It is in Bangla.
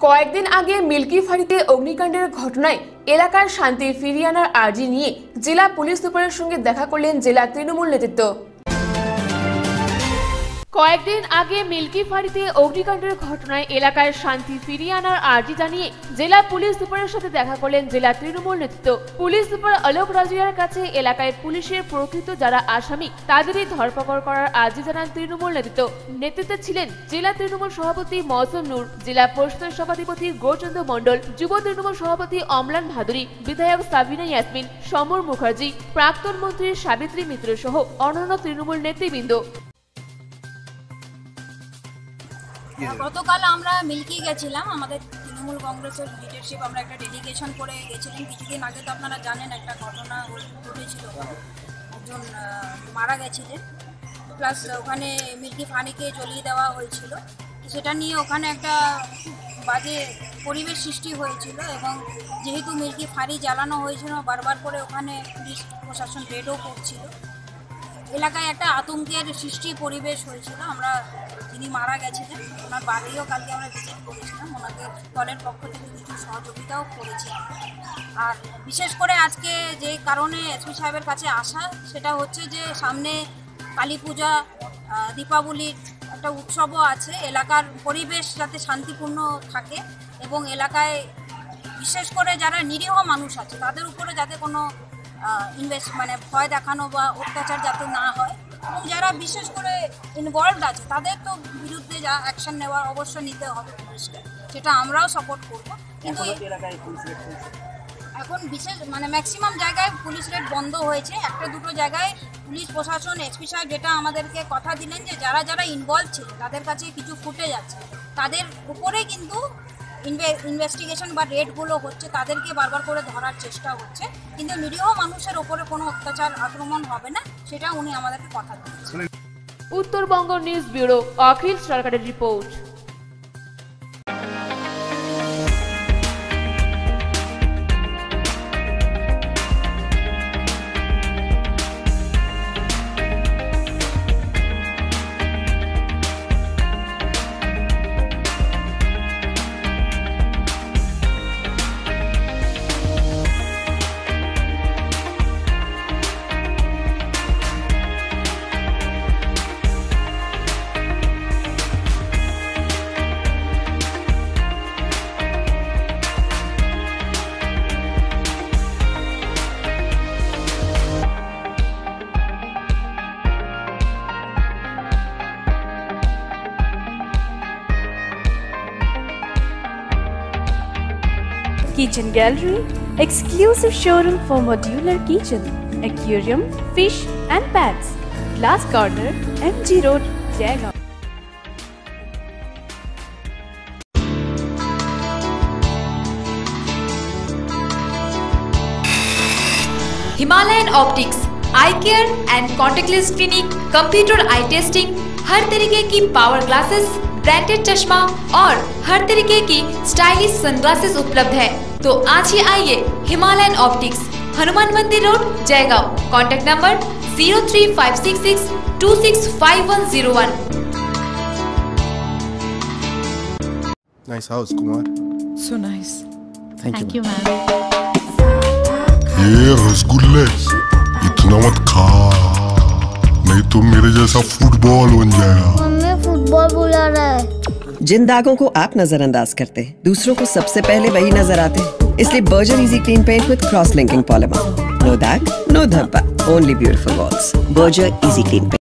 কয়েকদিন আগে মিল্কি ফাঁড়িতে অগ্নিকাণ্ডের ঘটনায় এলাকার শান্তি ফিরিয়ে আনার আর্জি নিয়ে জেলা পুলিশ সুপারের সঙ্গে দেখা করলেন জেলা তৃণমূল নেতৃত্ব। কয়েকদিন আগে মিল্কি ফাঁড়িতে অগ্নিকাণ্ডের ঘটনায় এলাকায় শান্তি ফিরিয়ে আনার আর্জি জানিয়ে জেলা পুলিশ সুপারের সাথে দেখা করলেন জেলা তৃণমূল নেতৃত্ব। পুলিশ সুপার অলোক রাজিয়ার কাছে এলাকায় পুলিশের প্রকৃত যারা আসামি, তাদেরই ধরপকড় করার আর্জি জানান তৃণমূল নেতৃত্ব। নেতৃত্বে ছিলেন জেলা তৃণমূল সভাপতি মৌসুম নূর, জেলা পরিষদের সভাধিপতি গৌরচন্দ্র মণ্ডল, যুব তৃণমূল সভাপতি অমলান ভাদুরী, বিধায়ক সাবিনা ইয়াসমিন, সমর মুখার্জি, প্রাক্তন মন্ত্রী সাবিত্রী মিত্র সহ অন্যান্য তৃণমূল নেতৃবৃন্দ। গতকাল আমরা মিল্কি গেছিলাম, আমাদের তৃণমূল কংগ্রেসের লিডারশিপ আমরা একটা ডেলিগেশন করে গেছিলাম। কিছুদিন আগে তো আপনারা জানেন, একটা ঘটনা ঘটেছিল। একজন মারা গেছিলেন। প্লাস ওখানে মিল্কি ফানিকে জ্বলিয়ে দেওয়া হয়েছিল। সেটা নিয়ে ওখানে একটা বাজে পরিবেশ সৃষ্টি হয়েছিল এবং যেহেতু মিল্কি ফাঁড়ি জ্বালানো হয়েছিল, বারবার করে ওখানে পুলিশ, প্রশাসন রেডও করছিল। এলাকায় একটা আতঙ্কের সৃষ্টি পরিবেশ হয়েছিল। আমরা যিনি মারা গেছিলেন, ওনার বাড়িও কালকে আমরা ভিজিট করেছিলাম। ওনাকে দলের পক্ষ থেকে কিছু সহযোগিতাও করেছিলাম আর বিশেষ করে আজকে যে কারণে এসপি সাহেবের কাছে আসা, সেটা হচ্ছে যে সামনে কালী পূজা দীপাবলির একটা উৎসবও আছে। এলাকার পরিবেশ যাতে শান্তিপূর্ণ থাকে এবং এলাকায় বিশেষ করে যারা নিরীহ মানুষ আছে, তাদের উপরে যাতে কোনো ইনভেস্ট মানে ভয় দেখানো বা অত্যাচার যাতে না হয়। এবং যারা বিশেষ করে ইনভলভড আছে তাদের তো বিরুদ্ধে যা অ্যাকশন নেওয়ার অবশ্য নিতে হবে পুলিশকে সেটা আমরাও সাপোর্ট করব। কিন্তু এখন বিশেষ মানে ম্যাক্সিমাম জায়গায় পুলিশ রেড বন্ধ হয়েছে। একটা দুটো জায়গায় পুলিশ প্রশাসন এসপি সাহেব যেটা আমাদেরকে কথা দিলেন যে যারা যারা ইনভলভ ছিল তাদের কাছে কিছু ফুটে যাচ্ছে তাদের উপরে কিন্তু ইনভেস্টিগেশন বা রেডগুলো হচ্ছে, তাদেরকে বারবার করে ধরার চেষ্টা হচ্ছে। কিন্তু নিরীহ মানুষের ওপরে কোনো অত্যাচার, আক্রমণ হবে না, সেটা উনি আমাদেরকে কথা দিয়েছেন। উত্তরবঙ্গ নিউজ ব্যুরো, অখিল সরকারের report. Kitchen Gallery, exclusive showroom for modular kitchen, aquarium, fish and pets. Glass Corner, MG Road, Jaigaon. Himalayan optics eye care and contactless clinic computer eye testing हर तरीके की पावर ग्लासेस ब्रांडेड चश्मा और हर तरीके की स्टाइलिश सनग्लासेस उपलब्ध है तो आज ही आइए हिमालयन ऑप्टिक्स हनुमान मंदिर road Jaigaon contact number zero three five six six two six five one zero one Nice house, Kumar. So nice. Thank, Thank you. you, ma'am. ये रसगुल्ले इतना मत खा नहीं तो मेरे जैसा फुटबॉल बन जाएगा फुटबॉल बुला रहा है। जिन दागों को आप नजरअंदाज करते हैं, दूसरों को सबसे पहले वही नज़र आते हैं। इसलिए Berger easy clean paint with cross linking polymer no दाग, नो धब्बा। Only beautiful walls Berger easy clean paint